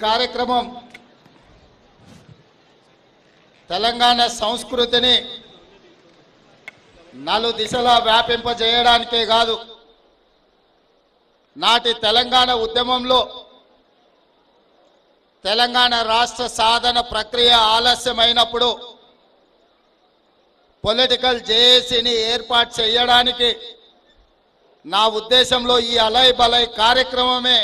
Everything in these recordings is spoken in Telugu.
కార్యక్రమం తెలంగాణ సంస్కృతిని నలు దిశలా వ్యాపింపజేయడానికే కాదు నాటి తెలంగాణ ఉద్యమంలో తెలంగాణ రాష్ట్ర సాధన ప్రక్రియ ఆలస్యమైనప్పుడు పొలిటికల్ జేఏసీని ఏర్పాటు చేయడానికి నా ఉద్దేశంలో ఈ అలై బలై కార్యక్రమమే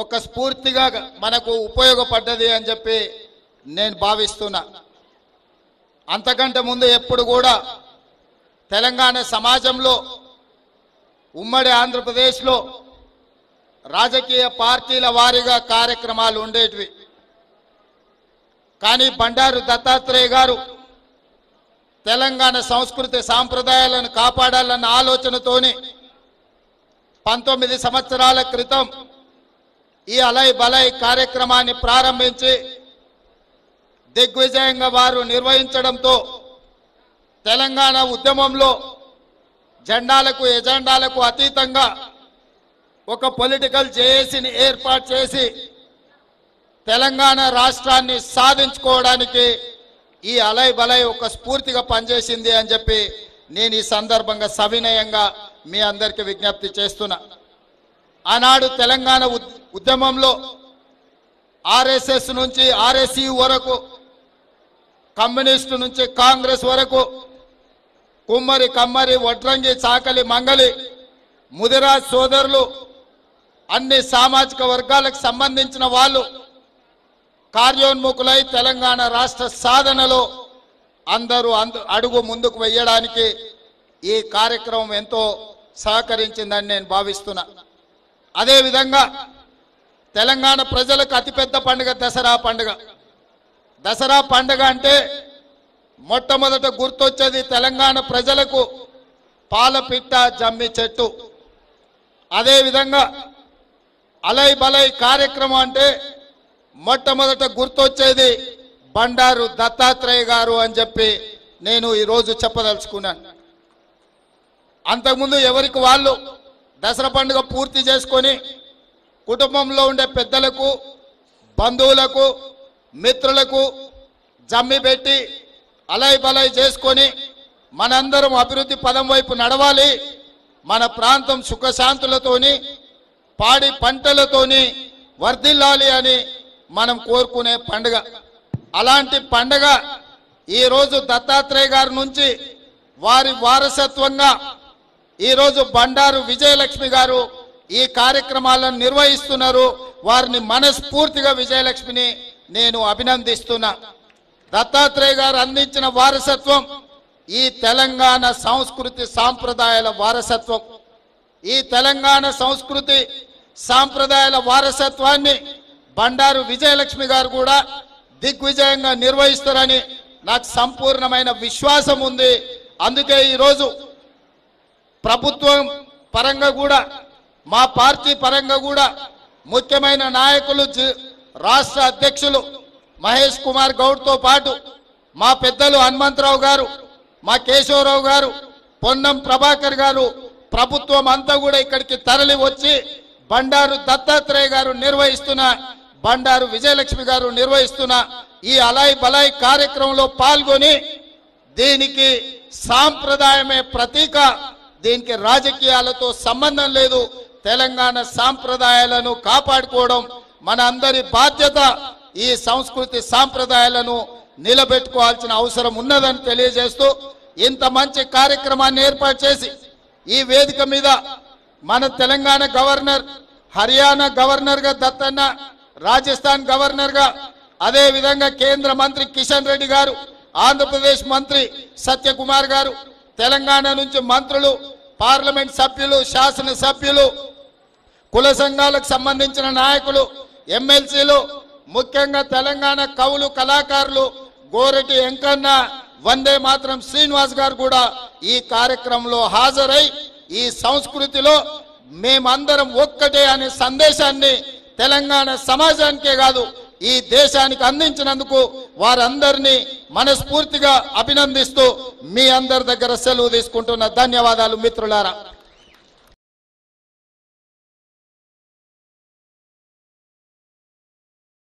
ఒక స్ఫూర్తిగా మనకు ఉపయోగపడ్డది అని చెప్పి నేను భావిస్తున్నా. అంతకంటే ముందు ఎప్పుడు కూడా తెలంగాణ సమాజంలో ఉమ్మడి ఆంధ్రప్రదేశ్లో రాజకీయ పార్టీల వారీగా కార్యక్రమాలు ఉండేటివి. కానీ బండారు దత్తాత్రేయ గారు తెలంగాణ సంస్కృతి సాంప్రదాయాలను కాపాడాలన్న ఆలోచనతోని పంతొమ్మిది సంవత్సరాల క్రితం ఈ అలై బలై కార్యక్రమాన్ని ప్రారంభించి దిగ్విజయంగా వారు నిర్వహించడంతో తెలంగాణ ఉద్యమంలో జెండాలకు ఎజెండాలకు అతీతంగా ఒక పొలిటికల్ జేఏసీని ఏర్పాటు చేసి తెలంగాణ రాష్ట్రాన్ని సాధించుకోవడానికి ఈ అలై బలై ఒక స్ఫూర్తిగా పనిచేసింది అని చెప్పి నేను ఈ సందర్భంగా సవినయంగా మీ అందరికీ విజ్ఞప్తి చేస్తున్నా. ఆనాడు తెలంగాణ ఉద్- ఉద్యమంలో ఆర్ఎస్ఎస్ నుంచి ఆర్ఎస్యు వరకు కమ్యూనిస్టు నుంచి కాంగ్రెస్ వరకు కుమ్మరి కమ్మరి వడ్రంగి చాకలి మంగలి ముదిరాజ్ సోదరులు అన్ని సామాజిక వర్గాలకు సంబంధించిన వాళ్ళు కార్యోన్ముఖులై తెలంగాణ రాష్ట్ర సాధనలో అందరూ అందు అడుగు ముందుకు వెయ్యడానికి ఈ కార్యక్రమం ఎంతో సహకరించిందని నేను భావిస్తున్నా. అదేవిధంగా తెలంగాణ ప్రజలకు అతిపెద్ద పండుగ దసరా పండుగ. దసరా పండుగ అంటే మొట్టమొదట గుర్తొచ్చేది తెలంగాణ ప్రజలకు పాలపిట్ట జమ్మి చెట్టు. అదేవిధంగా అలై బలై కార్యక్రమం అంటే మొట్టమొదట గుర్తొచ్చేది బండారు దత్తాత్రేయ గారు అని చెప్పి నేను ఈరోజు చెప్పదలుచుకున్నాను. అంతకుముందు ఎవరికి వాళ్ళు దసరా పండుగ పూర్తి చేసుకొని కుటుంబంలో ఉండే పెద్దలకు బంధువులకు మిత్రులకు జమ్మి పెట్టి అలై బలై చేసుకొని మనందరం అభివృద్ధి పదం వైపు నడవాలి. మన ప్రాంతం సుఖశాంతులతోని పాడి పంటలతోని వర్ధిల్లాలి అని మనం కోరుకునే పండుగ. అలాంటి పండుగ ఈరోజు దత్తాత్రేయ గారి నుంచి వారి వారసత్వంగా ఈరోజు బండారు విజయలక్ష్మి గారు ఈ కార్యక్రమాలను నిర్వహిస్తున్నారు. వారిని మనస్ఫూర్తిగా విజయలక్ష్మిని నేను అభినందిస్తున్నా. దత్తాత్రేయ గారు అందించిన వారసత్వం ఈ తెలంగాణ సంస్కృతి సాంప్రదాయాల వారసత్వం ఈ తెలంగాణ సంస్కృతి సాంప్రదాయాల వారసత్వాన్ని బండారు విజయలక్ష్మి గారు కూడా దిగ్విజయంగా నిర్వహిస్తారని నాకు సంపూర్ణమైన విశ్వాసం ఉంది. అందుకే ఈరోజు ప్రభుత్వం పరంగా కూడా మా పార్టీ పరంగా కూడా ముఖ్యమైన నాయకులు రాష్ట్ర అధ్యక్షులు మహేష్ కుమార్ గౌడ్తో పాటు మా పెద్దలు హనుమంతరావు గారు మా కేశవరావు గారు పొన్నం ప్రభాకర్ గారు ప్రభుత్వం అంతా కూడా ఇక్కడికి తరలి వచ్చి బండారు దత్తాత్రేయ గారు నిర్వహిస్తున్న బండారు విజయలక్ష్మి గారు నిర్వహిస్తున్న ఈ అలాయ్ బలాయ్ కార్యక్రమంలో పాల్గొని దీనికి సాంప్రదాయమే ప్రతీక దీనికి రాజకీయాలతో సంబంధం లేదు. తెలంగాణ సాంప్రదాయాలను కాపాడుకోవడం మన అందరి బాధ్యత. ఈ సంస్కృతి సాంప్రదాయాలను నిలబెట్టుకోవాల్సిన అవసరం ఉన్నదని తెలియజేస్తూ ఇంత మంచి కార్యక్రమాన్ని ఏర్పాటు చేసి ఈ వేదిక మీద మన తెలంగాణ గవర్నర్ హర్యానా గవర్నర్గా దత్తన్న రాజస్థాన్ గవర్నర్గా అదేవిధంగా కేంద్ర మంత్రి కిషన్ రెడ్డి గారు ఆంధ్రప్రదేశ్ మంత్రి సత్యకుమార్ గారు తెలంగాణ నుంచి మంత్రులు పార్లమెంట్ సభ్యులు శాసన సభ్యులు కుల సంఘాలకు సంబంధించిన నాయకులు ఎమ్మెల్సీలు ముఖ్యంగా తెలంగాణ కవులు కళాకారులు గోరటి వెంకన్న వందే మాత్రం శ్రీనివాస్ గారు కూడా ఈ కార్యక్రమంలో హాజరై ఈ సంస్కృతిలో మేమందరం ఒక్కటే అనే సందేశాన్ని తెలంగాణ సమాజానికే కాదు ఈ దేశానికి అందించినందుకు వారందరినీ మనస్ఫూర్తిగా అభినందిస్తూ మీ అందరి దగ్గర సెలవు తీసుకుంటున్న ధన్యవాదాలు మిత్రులారా.